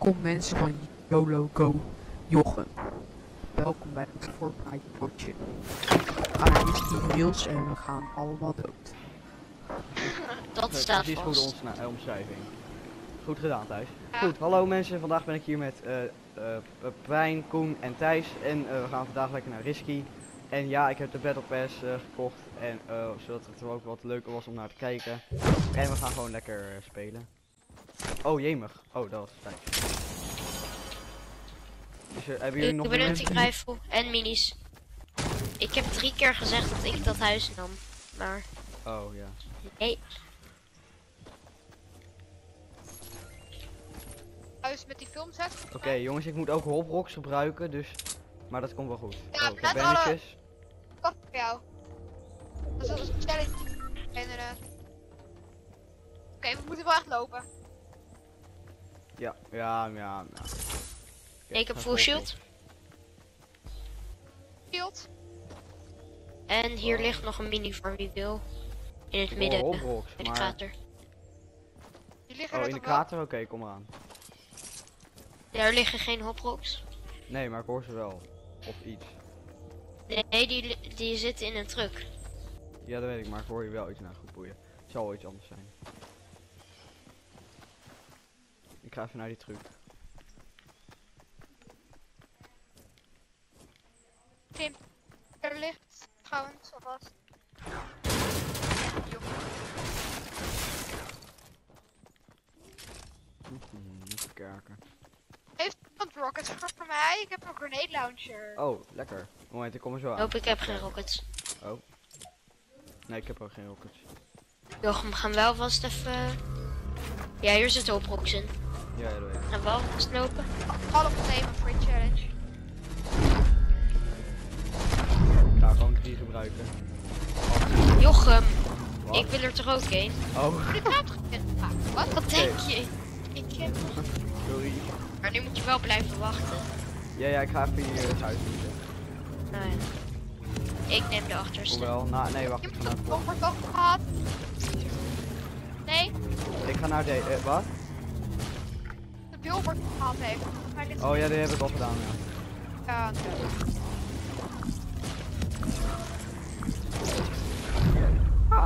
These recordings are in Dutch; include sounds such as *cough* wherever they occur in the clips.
Welkom mensen van YOLO Go Jochem. Welkom bij het Fortnite potje. We gaan naar Whisky Wheels en we gaan allemaal dood. *laughs* Dat staat precies goede vast. ons- eh, omschrijving. Goed gedaan, Thijs. Ja. Goed, hallo mensen. Vandaag ben ik hier met eh eh, Pijn, Koen en Thijs. En eh, we gaan vandaag lekker naar Risky. En ja, ik heb de Battle Pass eh, gekocht. En eh, zodat het ook wat leuker was om naar te kijken. En we gaan gewoon lekker eh, spelen. Oh, jemig. Oh, dat was Thijs. Dus, eh, hebben jullie Ik nog een meer hunting rifle en minis. Ik heb drie keer gezegd dat ik dat huis nam. Maar Oh, ja. nee, Huis met die filmset. Oké, jongens, ik moet ook Roblox gebruiken, dus... Maar dat komt wel goed. Ja, oh, ik net heb alle- voor jou? Dat is een challenge. Inderdaad. Oké, we moeten wel echt lopen. Ja, ja, ja, ja. Nee, ik heb full shield. Shield. En hier ligt nog een mini voor wie wil. In het midden, Oh, Roblox, in de maar... krater. Die liggen Oh, er in de krater? Oké, kom maar aan. Daar liggen geen hoprocks. Nee, maar ik hoor ze wel. Of iets. Nee, die, die zitten in een truck. Ja, dat weet ik, maar ik hoor je wel iets naar goed boeien. Het zal wel iets anders zijn. Ik ga even naar die truc. Tim. Er ligt trouwens alvast. Kijken. Heeft iemand rockets voor, voor mij? Ik heb een grenade launcher. Oh, lekker. Moment, ik kom er zo aan. Hoop ik heb geen rockets. Nee, ik heb ook geen rockets. Jochem, gaan we wel vast even... Ja, hier zitten hoprocks in. Ja, ja, dat weet ik. Gaan we wel vast lopen? Alle nemen voor de challenge. Ik drie gebruiken. Jochem, Wat? ik wil er toch ook heen? Oh, raam gekend. Ah, wat? Wat denk je? Ik heb sorry. Maar nu moet je wel blijven wachten. Ja, ja, ik ga even hier het huis. Nou ja. Ik neem de achterste. Hoewel, nou, nee, wacht. Je Ik hebt ga een toch gehad? Nee, Ik ga naar de... eh, wat? de billboard gehad heeft. Oh ja, die heb ik al gedaan, ja. Ja, nee.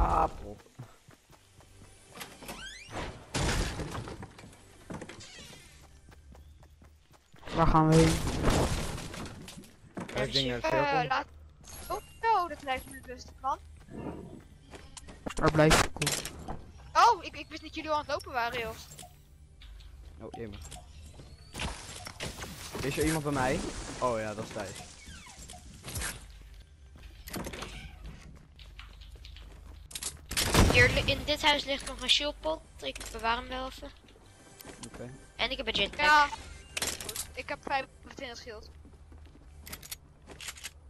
Pop. Waar gaan we heen? Ik denk naar het cirkel. laat... Oh, zo, dat lijkt me best, man. Waar blijf ik op? Oh, ik, ik wist niet jullie al aan het lopen waren, joh. Oh, jemig. Is er iemand bij mij? Oh ja, dat is Thijs. Hier in dit huis ligt nog een shieldpot. Ik bewaar hem wel even. Oké. En ik heb een jetpack. Ja. Goed, ik heb 25 schild.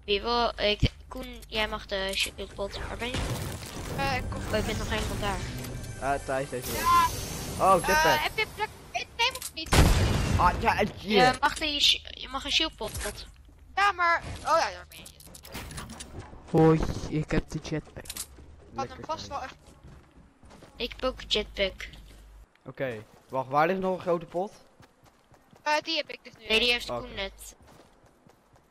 Wie wil? Ik, Koen, jij mag de shieldpot. Waar ben je? Eh, ik kom. Oh, ik ben nog helemaal daar. Ah, Thijs deze wel. Ja, Oh, eh, jetpack. heb je plek? Ik neem het niet. Ah, ja, Je, yeah. mag die, shi- je mag een shieldpot. Ja, maar... Oh ja, daar ben je. Hoi, ik heb de jetpack. Ik had hem vast Thijs. wel echt... Ik heb ook een jetpack. Oké, wacht, waar ligt nog een grote pot? Eh, die heb ik dus nu. Nee, die heeft net.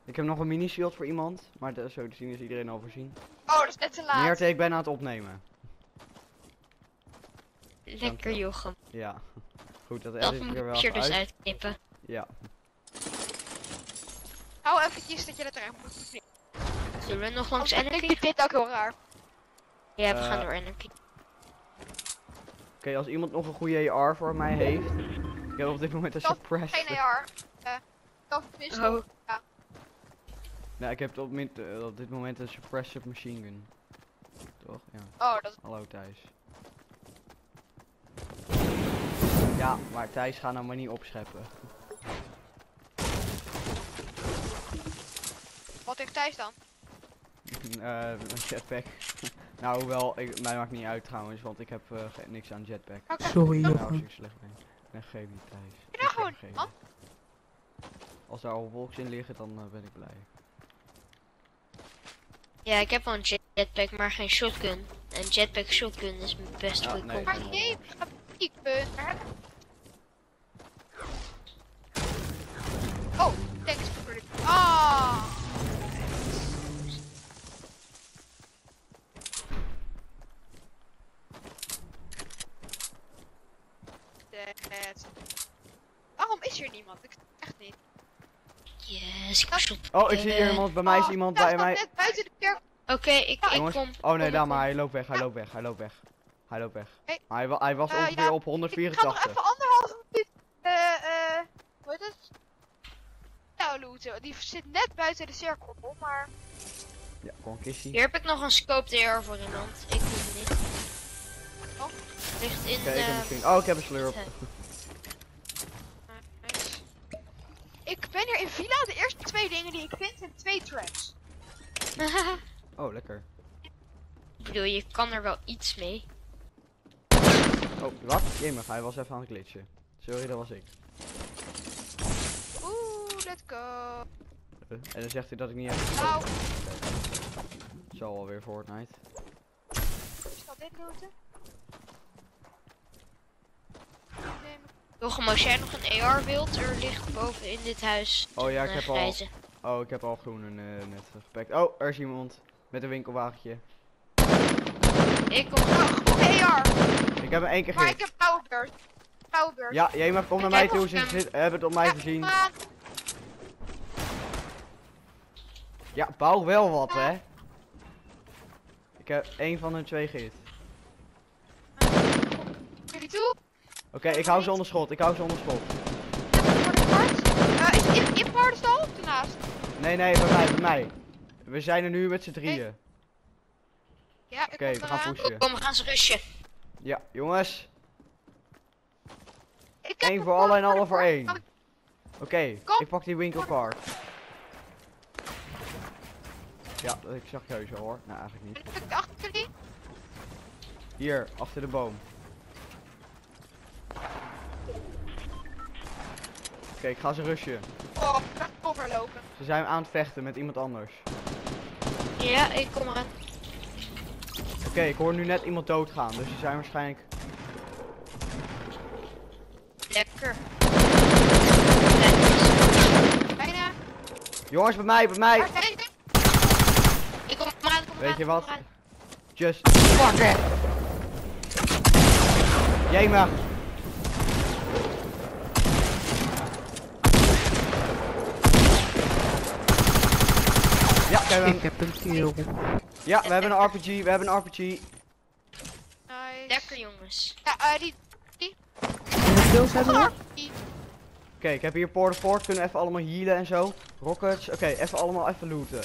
Ik heb nog een mini shield voor iemand, maar zo te zien is iedereen al voorzien. Oh, dat is net te laat. Meerte, ik ben aan het opnemen. Lekker. Jochem. Ja. *laughs* Goed, dat Dat edit ik moet er wel er dus uit. uitknippen. Ja. Hou eventjes dat je dat eruit moet. Zullen we nog langs vind Anarchy? ik dit ook heel raar. Ja, we Eh, gaan door Anarchy. Oké, als iemand nog een goede AR voor mij heeft. Ik heb op dit moment een Dat- suppress. Geen AR. Eh, of pistool. Oh. Nee, ik heb op, min- eh, op dit moment een suppressive machine gun. Toch? Ja. Oh, dat is... Hallo Thijs. Ja, maar Thijs ga nou maar niet opscheppen. Wat heeft Thijs dan? *laughs* Eh, een jetpack. Nou, hoewel, ik, mij maakt niet uit trouwens, want ik heb eh, niks aan jetpack. Sorry Nou, als ik slecht ben. Ik ben geen niet Ik ben gewoon, man. Als daar al wolks in liggen, dan eh, ben ik blij. Ja, ik heb wel een jet- jetpack, maar geen shotgun. Een jetpack shotgun is best Ja, nee. Maar ik. Waarom is hier niemand? Ik echt niet. Yes, ik stop. Oh, ik zie hier iemand. Bij mij is Oh, iemand bij staat mij. net buiten de cirkel. Oké, ik, ik kom. Oh nee, daar maar. Hij loopt weg. Hij loopt weg. Hij loopt weg. Hij loopt weg. Hey. Maar hij, hij was Eh, ongeveer ja, op Ik ga nog 184. even anderhalve minuut. Eh, eh. Hoe heet het? Nou, looten. Die zit net buiten de cirkel, maar. Ja, kom kissie. Hier heb ik nog een scope DR voor iemand. Ik hoef het niet. Oh. Ligt in Oké, ik heb misschien. Oh, ik heb een slurp. Nice. Ik ben hier in Villa. De eerste twee dingen die ik vind zijn twee tracks. *laughs* Oh, lekker. ik bedoel, je kan er wel iets mee. Oh, wat? Jemig, hij was even aan het glitchen. Sorry, dat was ik. Oeh, let's go. Eh, En dan zegt hij dat ik niet heb. Nou, Zal alweer Fortnite. is dat dit looten? Neem ik- Jochem, als jij nog een AR wilt, er ligt boven in dit huis. Oh ja, ik een heb al. Oh, ik heb al groen eh, net gepakt. Oh, er is iemand. Met een winkelwagentje. Ik kom. Oh, AR. Ik heb hem één keer Maar ik heb. Blauwe beurt. Ja, Jemig, kom naar mij toe. Ze een- hebben het op mij Ja, gezien. Ja, bouw wel wat, hè. Ik heb één van hun twee gehit. Jullie toe? Oké, ik hou ze onder schot. Ik hou ze onder schot. Voor de paard. Eh, is in paardenstal of ernaast? Nee, nee, bij mij, bij mij. We zijn er nu met z'n drieën. Ja, ik Oké, kom we gaan pushen. Kom, we gaan ze rushen. Ja, jongens. Ik heb Eén een voor alle en alle voor één. Oké, Kom. ik pak die winkelkaart. Ja, ik zag al hoor. Nou, eigenlijk niet. Hier, achter de boom. Ik ga ze rushen. Oh, ik ga cover lopen. Ze zijn aan het vechten met iemand anders. Ja, ik kom eraan. Oké, ik hoor nu net iemand doodgaan, dus ze zijn waarschijnlijk... Lekker. Bijna. Jongens, bij mij, bij mij! Ik kom ik kom Weet je wat? Just fuck it! Ja, Ik heb een kill. ja, we hebben een RPG, we hebben een RPG. Nice. Lekker jongens. Ja, eh, die... Hoeveel kills hebben we? die Oké, ik heb hier Porter Fort, kunnen we even allemaal healen en zo. Rockets, oké, even allemaal even looten.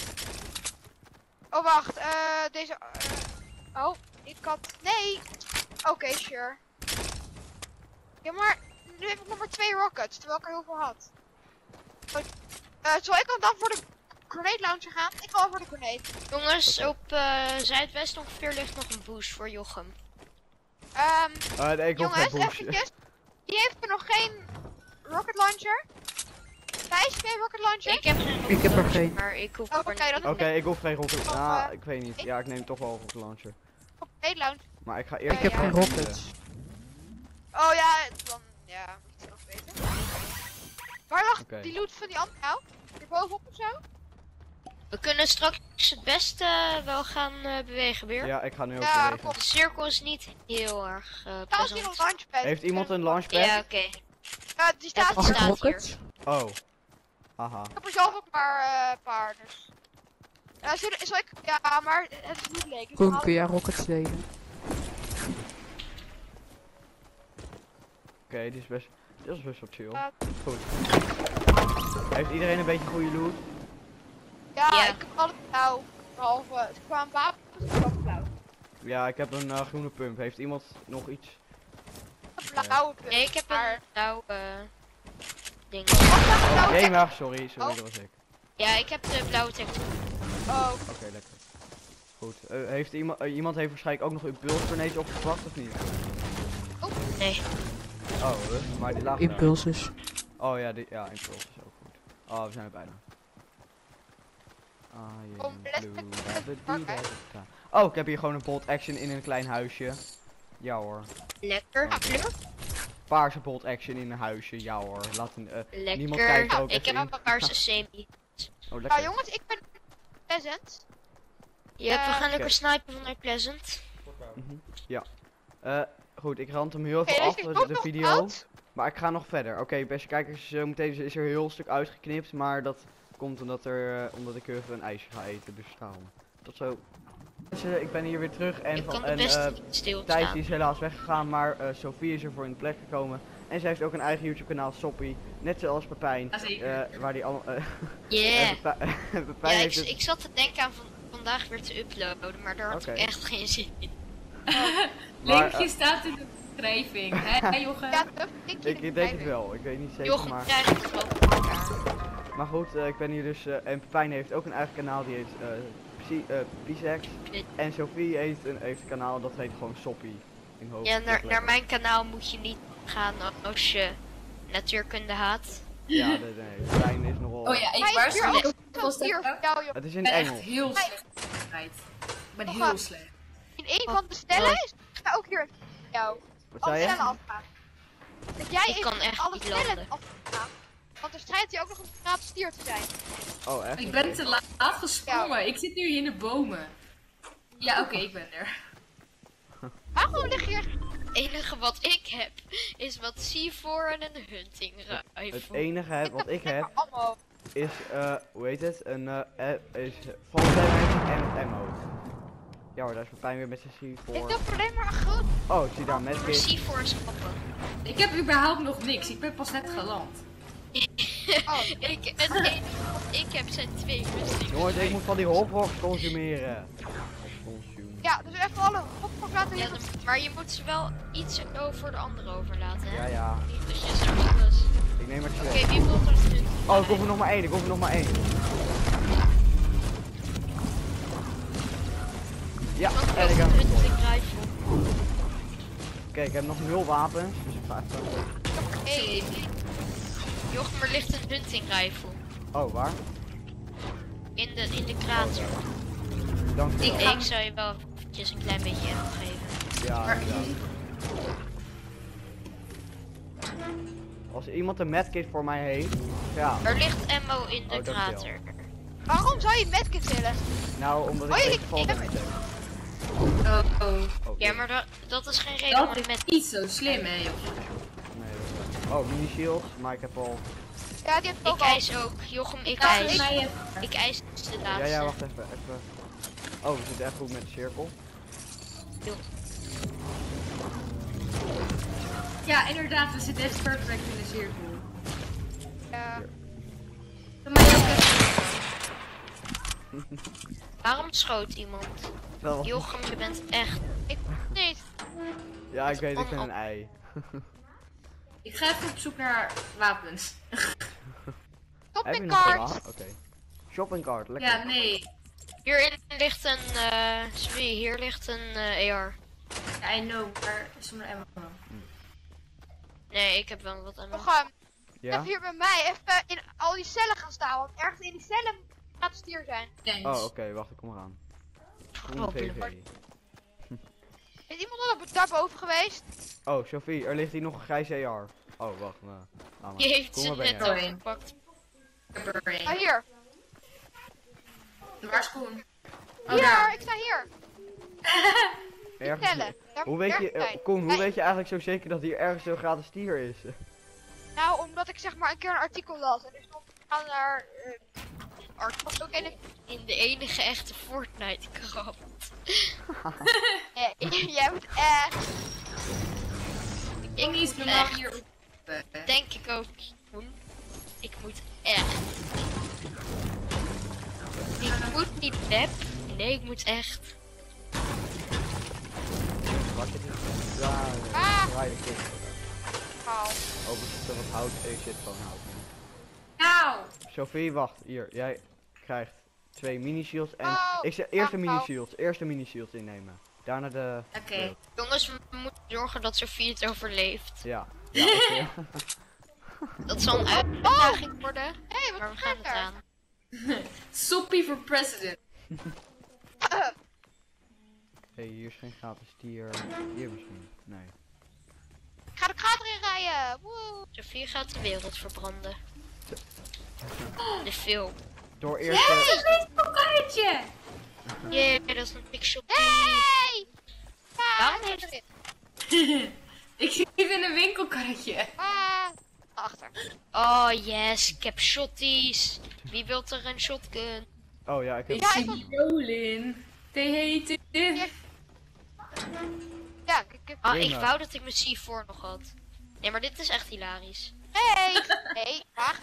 Oh, wacht. eh deze... eh, oh, ik had... Nee. Oké, sure. Ja, maar... Nu heb ik nog maar twee rockets, terwijl ik er heel veel had. Eh, zal ik dan voor de grenade launcher gaan? Ik ga wel voor de grenade. Jongens, op eh, Zuidwest ongeveer ligt nog een boost voor Jochem. Ehm, Eh, nee, ik hoef jongens, eventjes. Die heeft er nog geen rocket launcher. Thijs, heb jij een rocket launcher? Ik heb geen Ik heb er geen. Maar ik hoef Oh, er oké, Oké, ik hoef geen rocket. Of, Ah, eh, ik weet niet. Ja, ik neem toch wel een rocket launcher. Op grenade launcher. Maar ik ga eerst... Ik heb ja. geen rockets. Oh ja, dan... Ja, moet je nog weten. Waar lag die loot van die andere nou? Hier bovenop of zo? We kunnen straks het beste wel gaan eh, bewegen weer. Ja, ik ga nu ook Ja, bewegen. De cirkel is niet heel erg eh hier een launchpad. Heeft iemand een launchpad? Ja, oké. Ja, die staat hier. Staat rockets? Oh. Haha. Ik heb er zelf ook maar eh, een paar, dus. Ja, zal, ik... Ja, maar het is niet leuk. dan kun jij rockets delen? Oké, dit is best... Dit is best wel chill. Ja. Goed. Heeft iedereen een beetje goede loot? Ja, Ja. ik heb alles blauw. Behalve, het kwam wapens, kwam blauw. Ja, ik heb een eh, groene pump. Heeft iemand nog iets? Een blauwe punt. Nee, ik heb maar... een blauw eh ding. Oh, nou? Gamer, sorry, sorry, Oh. dat was ik. Ja, ik heb de blauwe tekst. Oh, Oké, lekker. Goed. Eh, heeft iemand, iemand heeft waarschijnlijk ook nog een impulse grenade opgepakt of niet? Nee. Oh, maar die lag daar. Impulses. Oh ja, die, ja, impuls is ook goed. Oh, we zijn er bijna. I am Kom, let's blue, get da-da-dee-da-da-da. Oh, ik heb hier gewoon een bolt action in een klein huisje. Ja hoor. Lekker. Paarse bolt action in een huisje. Ja hoor. Laat een, eh, Niemand Lekker. kijkt er ook ik heb in. een paarse *laughs* semi. oh Nou lekker. jongens, ik ben Pleasant. Ja, we Eh, gaan lekker oké. snipen vanuit Pleasant. Mhm, Ja. Eh, goed, ik rand hem heel even af, de, de video. Maar ik ga nog verder. Oké, beste kijkers, zo meteen is er een heel stuk uitgeknipt. Maar dat komt omdat, er, eh, omdat ik even een ijsje ga eten. Dus daarom. Tot zo. Mensen, ik ben hier weer terug. En, van, en best eh, Thijs is helaas weggegaan, maar eh Sophie is er voor in de plek gekomen. En zij heeft ook een eigen YouTube kanaal, Soppie. Net zoals Pepijn. Eh, waar die allemaal... eh, *laughs* Yeah. en Pepe- *laughs* Pepijn Ja, ik, het- zat te denken aan van, vandaag weer te uploaden, maar daar had ik echt geen zin in. *laughs* maar, Linkje staat in de beschrijving. Hè, Jochem? Ja, ik, ik denk het wel, ik weet niet zeker, Jochem maar... krijg ik gewoon voor elkaar. Maar goed, eh, ik ben hier dus... eh, en Pepijn heeft ook een eigen kanaal, die heet eh Psy- eh, Pisex. En Sophie heeft een, heeft een kanaal, dat heet gewoon Soppie. In hoofd, Ja, naar, naar mijn kanaal moet je niet gaan als je natuurkunde haat. Ja, nee, nee. Pepijn is nogal... Oh ja, ik waarschuw hier je ook. Het is in ben echt Engels. heel slecht. Ik ben heel slecht. In een van de stellen is ga ook hier jou. Wat Alle zei je? stellen afgaan. Dat jij Ik kan echt alle niet stellen landen. afgaan. Want er schijnt hier ook nog een gratis stier te zijn. Oh, echt? Ik ben te laat gesprongen. Ik zit nu hier in de bomen. Ja, oké, ik ben er. *laughs* Waarom lig je hier? Het enige wat ik heb is wat C4 en een hunting Het rifle. enige heb, wat ik heb is, eh, hoe heet het? Een, eh, is en ammo. Ja hoor, daar is Pepijn weer met zijn C4. Ik heb alleen maar een groot. Oh, ik zie daar met kit. C4 is grappig. Ik heb überhaupt nog niks. Ik ben pas net geland. *laughs* Oh, Ik, het enige wat ik heb zijn twee hunting Jongens, ik moet van die hopbox consumeren. Consume. ja, dus even alle opvang laten Ja, dan- maar je moet ze wel iets over voor de andere overlaten, hè? Ja, ja. Niet dat je straks alles... Ik neem er Oké, twee. wie wil er nu? Oh, ik hoef er nog maar één. Ik hoef er nog maar één. Ja, en ik heb. Oké, ik heb nog nul wapens. Dus ik ga even... Hey. Jochem, er ligt een hunting rifle. Oh, waar? In de, in de krater. Dank je Ik Ik zou je wel eventjes een klein beetje ammo geven. Ja, Maar-. Als iemand een medkit voor mij heeft, ja. Er ligt ammo in de Oh, krater. Waarom zou je medkit willen? Nou, omdat ik Oh, een ik- heb. Oh, oh. Oh, Ja, maar dat, dat is geen reden om Dat is met... niet zo slim, hè, joh. Oh, mini shields, maar ik heb al... Ja, die heb ik ook Ik al. ijs ook. Jochem, ik Laat ijs. Ik ijs de Ja, laatste. ja, wacht even, even. Oh, we zitten echt goed met de cirkel. Ja, inderdaad, we zitten echt perfect in de cirkel. Ja. Ook even. *laughs* Waarom schoot iemand? Wel, Jochem, je bent echt... Ik niet. ja, ik weet, ik ben een ei. *laughs* Ik ga even op zoek naar wapens. Kaart. wapen? Oké. Shopping cart, lekker. Ja, nee. Hierin ligt een... eh sorry, hier ligt een eh, AR. Ja, I know, maar zonder ammo. Nee, ik heb wel wat ammo. Nog um, Ja? even hier bij mij even in al die cellen gaan staan. Want ergens in die cellen gaat een stier zijn. Thanks. Oh, oké, wacht, ik kom eraan. Groen Hopelijk. Is iemand al op daarboven geweest? Oh, Sophie, er ligt hier nog een grijze AR. Oh, wacht, nou, maar. Je heeft Kom ze net al gepakt. Ik heb er Ah, hier. Waar is Koen? Oh, Hier, daar. ik sta hier. *laughs* Ergens-. Daar Hoe weet je, eh, zijn. Koen, hoe Nee, weet je eigenlijk zo zeker dat hier ergens een gratis stier is? Nou, omdat ik zeg maar een keer een artikel las. En stond gaan naar... eh artikel ook in het... In de enige echte Fortnite *laughs* Eh, jij moet echt... Ik moet echt. hier op. eh, Denk ik ook doen. Ik moet echt. Ik moet niet nep. Nee, ik moet echt. Wat is het? Ja, Ah. draai de kist. Gauw. Oh, er zit er wat hout. Ik zit gewoon hout. Nou, Sophie, wacht. Hier, jij krijgt twee mini shields. En Oh, ik zeg eerst de oh, mini oh. shields. Eerst de mini shields innemen. Daarna de. oké. Jongens, we moeten zorgen dat Sophie het overleeft. Ja. ja *laughs* Dat zal een uitdaging worden. Hé, hey, wat Maar we is gaan het er? aan. *laughs* Soppie voor president. *laughs* hey, hier is geen gratis. Hier misschien. Nee. Ik ga de krater in rijden. Woe. Sophie gaat de wereld verbranden. De film. Door eerst. Een karretje! Jee, dat is een pixel. Hey! Ja, Waarom ik heeft- zit erin. *laughs* ik zit in een winkelkarretje. Bye. achter. Oh yes, ik heb shotties. Wie wilt er een shotgun? Oh ja, ik heb... Ja, ik Jolin. Die heet dit. Ja, ik heb... Ah, ik wou dat ik mijn C4 nog had. Nee, maar dit is echt hilarisch. Nee! *laughs* Nee, wacht.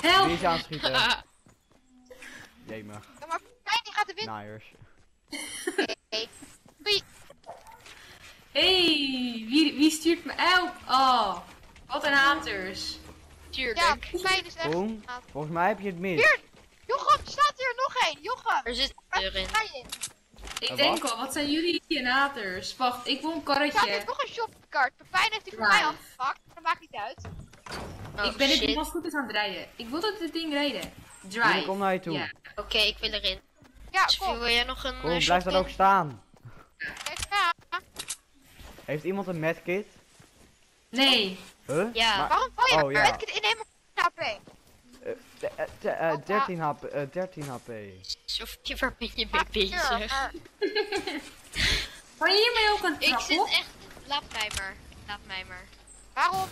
Wie Help! is aan het schieten? *laughs* Jemig. Ja, maar Pijn die gaat de wind. Naaiers. Hey, wie, wie stuurt me help? Oh, wat een haters. Ja, Tuurlijk. Pijn is echt... Volgens mij heb je het mis. Hier! Jochem, staat hier nog één! Jochem! Er zit een deur in. Ik En denk wat? al, wat zijn jullie een haters? Wacht, ik wil een Ja, er karretje. is nog een shoppingcart. Pepijn heeft die voor mij afgepakt. Dat maakt niet uit. Oh, ik ben het shit. ding als goed is aan het rijden. Ik wil dat dit ding rijden. Drive. ik kom naar je toe. Ja. Oké, ik wil erin. Ja, kom. wil jij nog een Koen, eh, blijf daar shotgun? ook staan. Kijk, ja. Heeft iemand een medkit? Nee. Huh? Ja. Maar, Waarom val je Oh, maar ja. innemen HP? eh, te- eh, te- eh, 13 HP. eh, 13 HP. Sophie, waar ben je mee Ja, bezig? maar- Kan je hiermee ook een Ik trap zit op? echt... Laat mij maar. Laat mij maar. Waarom?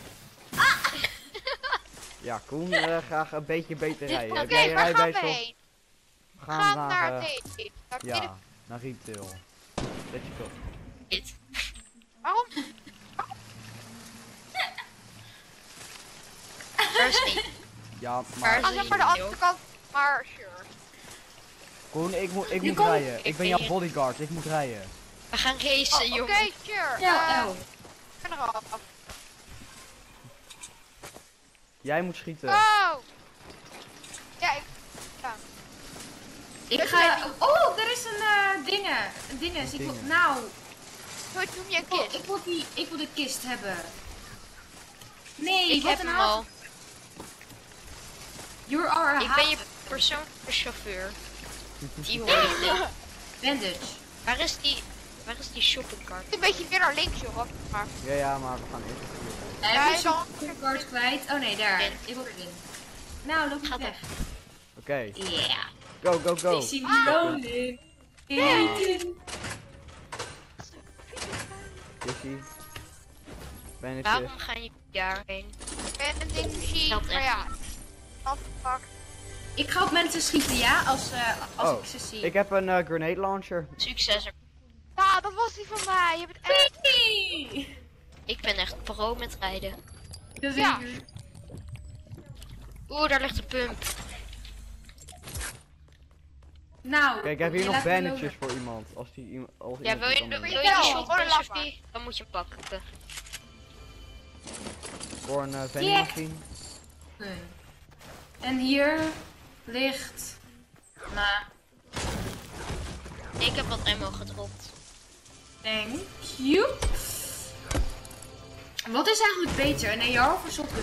Ja, Koen, eh, graag een beetje beter rijden. Oké, je waar gaan we heen? We gaan gaan naar... naar midden- ja, naar retail. Let's go. Dit. Waarom? Waar is die? Ja, maar... Ga zeg maar de andere kant. Maar sure. Koen, ik, moet ik Je moet komt- rijden. Ik Ik ben jouw bodyguard. Ik moet rijden. We gaan racen, Oh, Oké, jongen. sure. Ja, El. ik ben eraf. Jij moet schieten. Oh! Ja, ik... Ik ga... Oh, er is een eh dingen. Een dinges. Ik wil... Dingen. Nou, Hoe noem je een ik wil, kist? ik wil die... Ik wil de kist hebben. Nee, Ik wat heb een hem al. You are a Ik ben je persoonlijke chauffeur. Die hoor ik niet. Bandage. Waar is die... Waar is die shoppingcart? Een beetje meer naar links, joh. Maar... Ja, ja, maar we gaan eerst even Hij Ja, zo'n kaart kwijt. Oh nee, daar. In. Ik wil erin. Nou, loop niet Gaat weg. Oké, Yeah. go, go, go. Ik zie Rolling. Hey. Kissy. Ben ik Waarom gaan jullie daarheen? Maar echt ja. Afgepakt. Ik ga op mensen schieten, ja? Als, eh, als Oh, ik ze zie. Ik heb een eh, grenade launcher. Succes. Dat was die van mij. Je bent echt... Ik ben echt pro met rijden. Dat Ja. ik. Oeh, daar ligt een pump. Nou, Kijk, ik heb hier je nog lopen. voor iemand. Als die iemand. Als Ja, wil je, kan wil je die Sophie? Dan moet je hem pakken. Voor een uh, vending Ja. machine. Nee. En hier ligt... Nou, Ik heb wat ammo gedropt. Thank you. Wat is eigenlijk beter, een AR of een shotgun?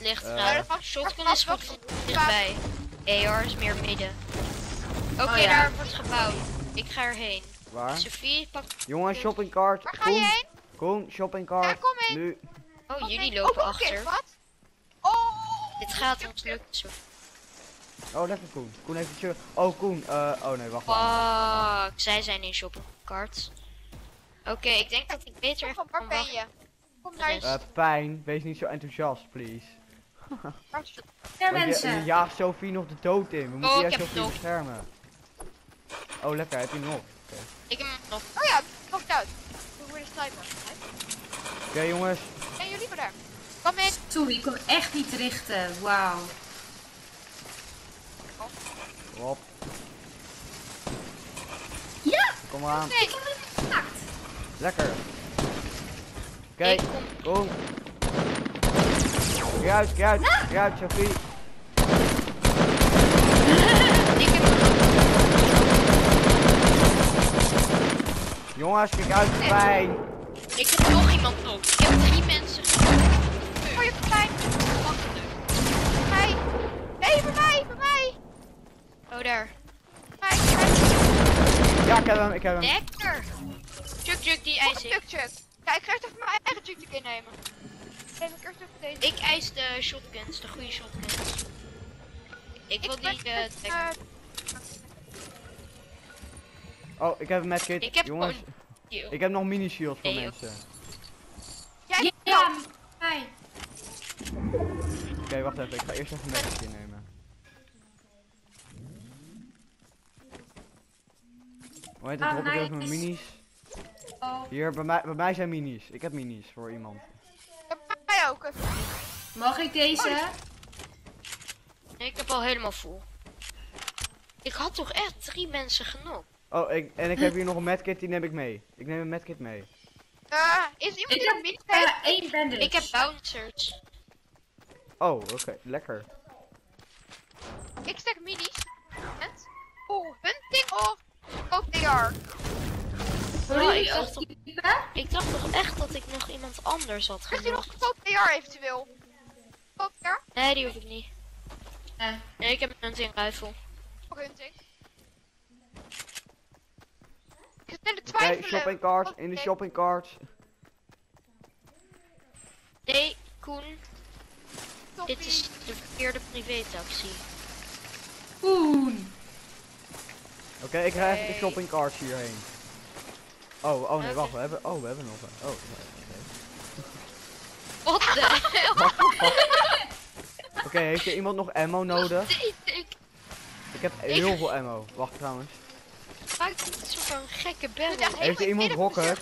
Ligt Eh. eraan. Dat Shotgun is wat dichtbij. AR is meer midden. Oké, Oh, ja. daar wordt gebouwd. Ik ga erheen. Waar? Sophie, pak... Jongens, shopping cart. Waar ga je heen? Koen, shopping cart. Ja, kom in. Nu. Oh, jullie lopen Oh, achter. Wat? Oh! Dit gaat ons lukken. Sophie. Oh, lekker Koen. Koen heeft het shirt. Oh, Koen. eh oh nee, wacht. Fuck, zij zijn in shoppingcarts. Oké, ik denk dat ik beter waar kan ben wachten. je? Kom naar je... Eh, pijn, wees niet zo enthousiast, please. waar is je- Ja, Want je, je mensen. jaagt Sophie nog de dood in. We moeten Oh, ik juist heb Sophie beschermen. Oh, lekker. Heb je nog? Ik heb hem nog. Oh ja, nog uit. Doe weer de sniper. Oké, jongens. Zijn jullie maar daar? Kom in. Sorry, ik kon echt niet richten. Wauw. Hop. Ja! Kom maar aan. Nee. Ik heb het gemaakt. Lekker. Oké, Ik kom. Kijk uit, kijk uit. Kijk uit, Sophie. *laughs* Jongens, kijk uit, pijn. Ik heb nog iemand op. Ik heb drie mensen Voor je pijn. Mij. Nee, voor mij, voor mij. Oh, daar. Voor mij. Ja, ik heb hem, ik heb hem. Lekker. Juk, juk, die eis ik. stukje. Ja, ik ga eerst even mijn eigen tuk innemen. Neem ik eerst even deze. Ik eis de shotguns, de goede shotguns. Ik wil die ben- eh eh. Oh, ik heb een medkit. Ik heb Jongens, ik heb nog mini shields voor Nee, mensen. Jij Ja, ja. Oké, wacht even. Ik ga eerst even een medkit nemen. Hoe heet het? Ah, ik even mijn minis. Oh. Hier, bij mij, bij mij zijn minis. Ik heb minis voor iemand. Mij ook. even. Mag ik deze? Nee, ik heb al helemaal vol. Ik had toch echt drie mensen genoeg. Oh, ik, en ik heb hier nog een medkit, die neem ik mee. Ik neem een medkit mee. Eh, is iemand Ik die een eh, één bandage. Ik heb bouncers. Oh, oké. Lekker. Ik stek minis. Moment. Oeh, hunting of? Oh, Sorry, ik dacht ook toch- typen? Ik dacht toch echt dat ik nog iemand anders had Heeft u nog genoeg. OTR eventueel? Nee, die hoef ik niet. Eh, Nee, ik heb een hunting rifle. Of hunting? Ik zit in de Oké, twijfelen. shopping carts. In de shopping carts. Nee, Koen, Toppie. dit is de verkeerde privé-taxi. Koen. Oké, ik rij even de shopping carts hierheen. Oh, oh nee, wacht. We hebben, oh, we hebben nog een. Oh, nee, Wat de *laughs* hel oké. Oké, heeft er iemand nog ammo nodig? ik? Ik heb heel veel ammo. Wacht trouwens. Maak niet zo van gekke bellen. Heeft er iemand. Midden-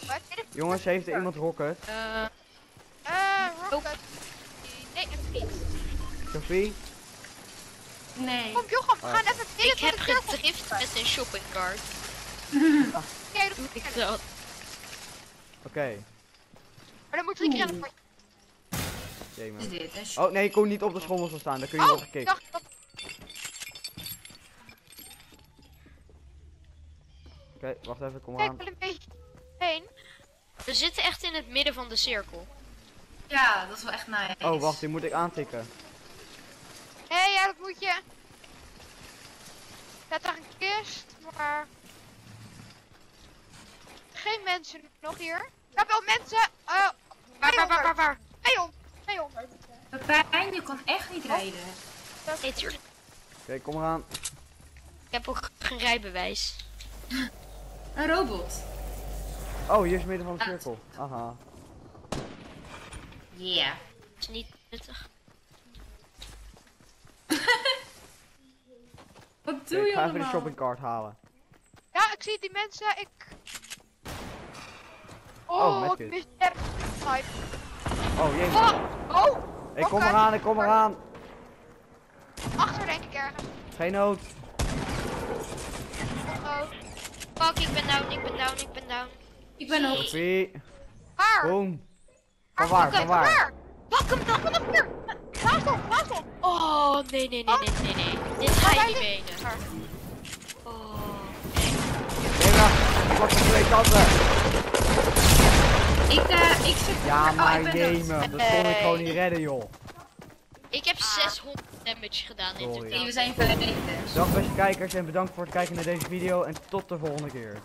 Jongens, heeft er iemand rocket? Eh, Eh, rocket. Nee, even niet. Sophie? Nee. Kom Jochem, we Ah. gaan even midden ik heb gedrift met een shoppingcart. Ik ik. Oké. Maar dan moet ik rennen. Een Oh nee, ik kon niet op de schommel gaan staan. Daar kun je Oh, ik gekikt. dacht dat... Oké, wacht even, kom Kijk aan. wel een beetje heen. We zitten echt in het midden van de cirkel. Ja, dat is wel echt nice. Oh, wacht, die moet ik aantikken. Nee, ja, dat moet je. Zet daar een kist, maar. Geen mensen nog hier. Ja, wel mensen. eh Waar, waar, waar, waar, waar? 200. 200. Pepijn, je kan echt niet rijden. Nee, tuurlijk. Oké, kom eraan. Ik heb ook geen rijbewijs. Een robot. Oh, hier is het midden van de cirkel. Aha. Yeah. Dat is niet nuttig. *laughs* Wat doe ik je ga even de allemaal? shopping cart halen. Ja, ik zie die mensen. Ik. Oh, Oh, met ik dit. mis er. Hype. Oh, jee. Oh, oh, Ik kom eraan, ik kom eraan. achter denk ik ergens. Geen nood. Oh, Fuck, ik ben down, ik ben down, ik ben down. Ik ben ook. Sophie. waar? Boom. Van waar, van waar? Pak hem dan vanaf hier. Naast ons, naast ons. Oh, nee, nee, nee, nee, nee, nee. Dit ga je niet daar. Oh. Nee. Ik pak twee kanten. Ik, eh, ik zit Ja, oh, ik maar dood. Dat kon ik gewoon niet redden, joh. Ik heb 600 damage gedaan in totaal. We zijn vijf. Dag beste kijkers en bedankt voor het kijken naar deze video en tot de volgende keer.